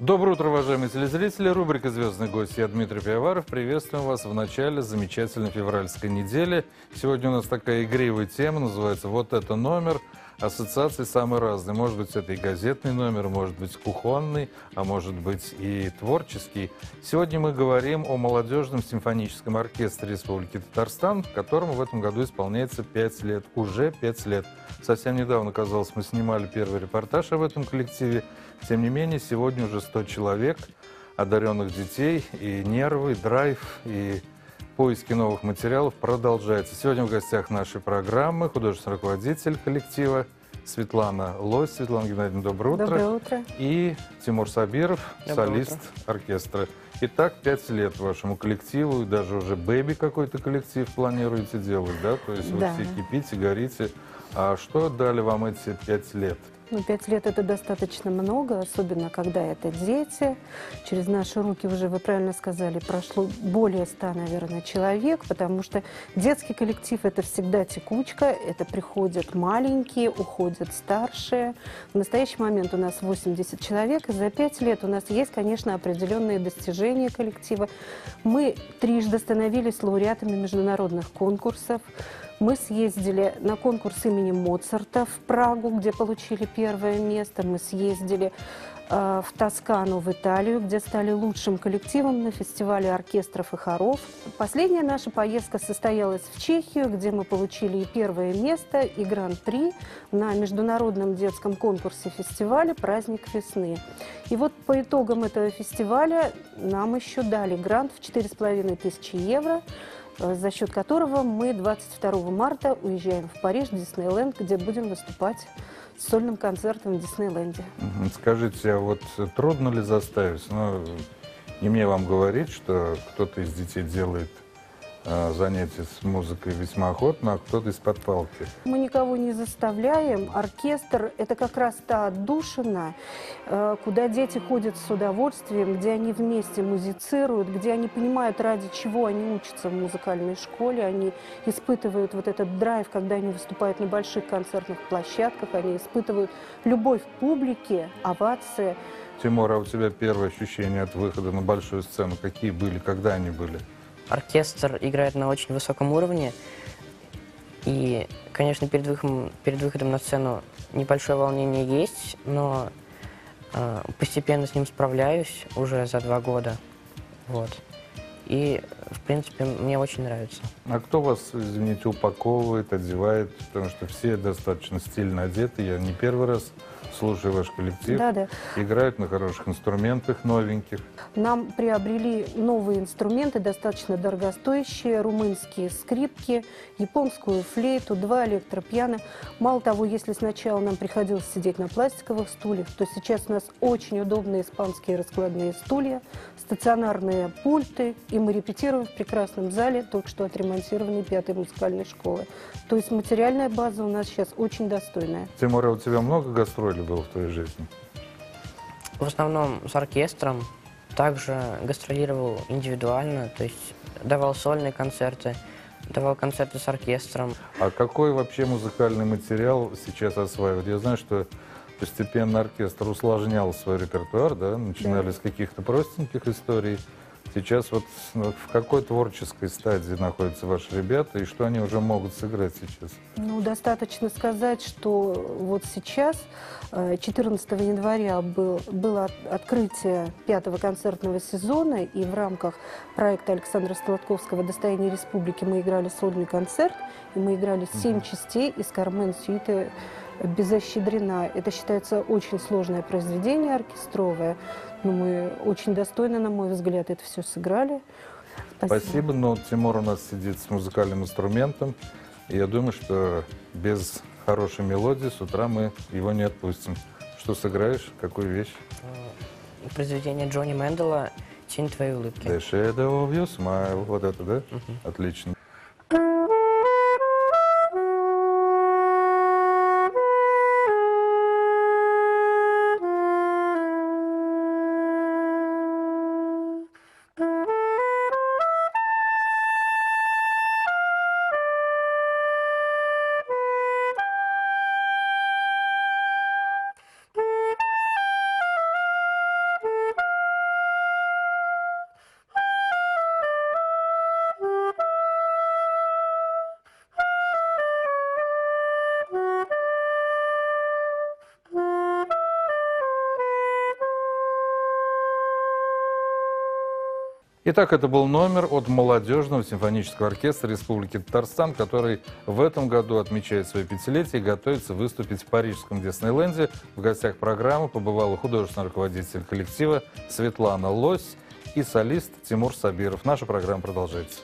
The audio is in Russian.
Доброе утро, уважаемые телезрители. Рубрика «Звездный гость». Я Дмитрий Пиаваров. Приветствуем вас в начале замечательной февральской недели. Сегодня у нас такая игривая тема, называется «Вот это номер». Ассоциации самые разные. Может быть, это и газетный номер, может быть, кухонный, а может быть и творческий. Сегодня мы говорим о молодежном симфоническом оркестре Республики Татарстан, которому в этом году исполняется 5 лет. Уже 5 лет. Совсем недавно, казалось, мы снимали первый репортаж об этом коллективе. Тем не менее, сегодня уже 100 человек, одаренных детей, и нервы, и драйв, и поиски новых материалов продолжается. Сегодня в гостях нашей программы художественный руководитель коллектива Светлана Лось. Светлана Геннадьевна, доброе утро. Доброе утро. И Тимур Сабиров, Доброе солист утро. оркестра. Итак, пять лет вашему коллективу, и даже уже бэби какой-то коллектив планируете делать, да? То есть Да. вы все кипите, горите. А что дали вам эти пять лет? Ну, пять лет это достаточно много, особенно когда это дети. Через наши руки уже, вы правильно сказали, прошло более ста, наверное, человек, потому что детский коллектив это всегда текучка, это приходят маленькие, уходят старшие. В настоящий момент у нас 80 человек, и за пять лет у нас есть, конечно, определенные достижения коллектива. Мы трижды становились лауреатами международных конкурсов. Мы съездили на конкурс имени Моцарта в Прагу, где получили первое место. Мы съездили в Тоскану, в Италию, где стали лучшим коллективом на фестивале оркестров и хоров. Последняя наша поездка состоялась в Чехию, где мы получили и первое место, и гран-при на международном детском конкурсе фестиваля «Праздник весны». И вот по итогам этого фестиваля нам еще дали грант в 4,5 тысячи евро, э, за счет которого мы 22 марта уезжаем в Париж, Диснейленд, где будем выступать с сольным концертом в Диснейленде. Скажите, а вот трудно ли заставить? Ну, не мне вам говорить, что кто-то из детей делает э, занятия с музыкой весьма охотно, а кто-то из-под палки. Мы никого не заставляем. Оркестр – это как раз та отдушина, э, куда дети ходят с удовольствием, где они вместе музицируют, где они понимают, ради чего они учатся в музыкальной школе. Они испытывают вот этот драйв, когда они выступают на больших концертных площадках, они испытывают любовь публики, овации. Тимур, а у тебя первые ощущения от выхода на большую сцену какие были, когда они были? Оркестр играет на очень высоком уровне. И, конечно, перед выходом, перед выходом на сцену небольшое волнение есть, но э, постепенно с ним справляюсь уже за два года. Вот. И, в принципе, мне очень нравится. А кто вас, извините, упаковывает, одевает? Потому что все достаточно стильно одеты. Я не первый раз слушаю ваш коллектив. Да-да. Играют на хороших инструментах новеньких. Нам приобрели новые инструменты, достаточно дорогостоящие, румынские скрипки, японскую флейту, два электропиано. Мало того, если сначала нам приходилось сидеть на пластиковых стульях, то сейчас у нас очень удобные испанские раскладные стулья, стационарные пульты, и мы репетируем в прекрасном зале только что отремонтированной пятой музыкальной школы. То есть материальная база у нас сейчас очень достойная. Тимур, а у тебя много гастролей было в твоей жизни? В основном с оркестром. Также гастролировал индивидуально, то есть давал сольные концерты, давал концерты с оркестром. А какой вообще музыкальный материал сейчас осваивают? Я знаю, что постепенно оркестр усложнял свой репертуар, да? Начинали Да. с каких-то простеньких историй. Сейчас вот ну, в какой творческой стадии находятся ваши ребята и что они уже могут сыграть сейчас? Ну, достаточно сказать, что вот сейчас, э, 14 января, был, было от- открытие пятого концертного сезона, и в рамках проекта Александра Столотковского «Достояние республики» мы играли сольный концерт, и мы играли семь частей из «Кармен Сюиты «Безощедрена». Это считается очень сложное произведение оркестровое, но мы очень достойно, на мой взгляд, это все сыграли. Спасибо, но Тимур у нас сидит с музыкальным инструментом, и я думаю, что без хорошей мелодии с утра мы его не отпустим. Что сыграешь? Какую вещь? Э, Произведение Джонни Мэндела «Тень твоей улыбки». The shadow of your smile. Вот это, да? Отлично. Итак, это был номер от молодежного симфонического оркестра Республики Татарстан, который в этом году отмечает свое пятилетие и готовится выступить в парижском Диснейленде. В гостях программы побывала художественный руководитель коллектива Светлана Лось и солист Тимур Сабиров. Наша программа продолжается.